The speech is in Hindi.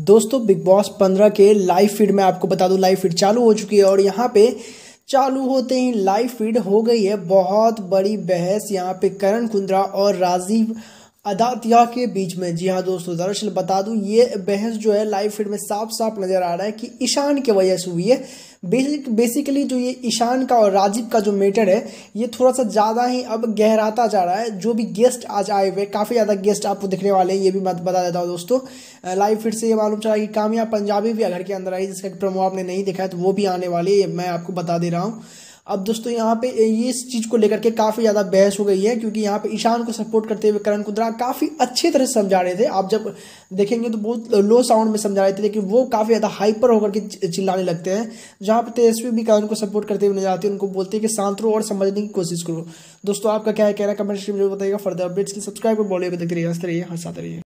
दोस्तों बिग बॉस पंद्रह के लाइव फ़ीड में आपको बता दूँ लाइव फ़ीड चालू हो चुकी है और यहाँ पे चालू होते ही लाइव फ़ीड हो गई है। बहुत बड़ी बहस यहाँ पे करण कुंद्रा और राजीव अदातिया के बीच में। जी हाँ दोस्तों दरअसल बता दूँ, ये बहस जो है लाइव फ़ीड में साफ़ साफ़ नज़र आ रहा है कि ईशान की वजह से हुई है। बेसिक बेसिकली जो ये ईशान का और राजीव का जो मैटर है, ये थोड़ा सा ज़्यादा ही अब गहराता जा रहा है। जो भी गेस्ट आज आए हुए, काफ़ी ज़्यादा गेस्ट आपको दिखने वाले हैं, ये भी मैं बता देता हूँ दोस्तों। लाइव फ़ीड से ये मालूम चला कि कामयाब पंजाबी भी घर के अंदर आई, जिसका प्रोमो आपने नहीं देखा है तो वो भी आने वाली है मैं आपको बता दे रहा हूँ। अब दोस्तों यहाँ पे ये इस चीज़ को लेकर के काफ़ी ज़्यादा बहस हो गई है, क्योंकि यहाँ पे ईशान को सपोर्ट करते हुए करण कुंद्रा काफ़ी अच्छे तरह से समझा रहे थे। आप जब देखेंगे तो बहुत लो साउंड में समझा रहे थे, लेकिन वो काफ़ी ज़्यादा हाइपर होकर के चिल्लाने लगते हैं। जहाँ पे तेजस्वी भी करण को सपोर्ट करते हुए नज़र आते हैं, उनको बोलते हैं कि शांत रहो और समझने की कोशिश करो। दोस्तों, आपका क्या है कहना कमेंट में बताइएगा? फर्दर अपडेट्स की सब्सक्राइब कर बोलिए देखते रहिए, हंसाते रहिए।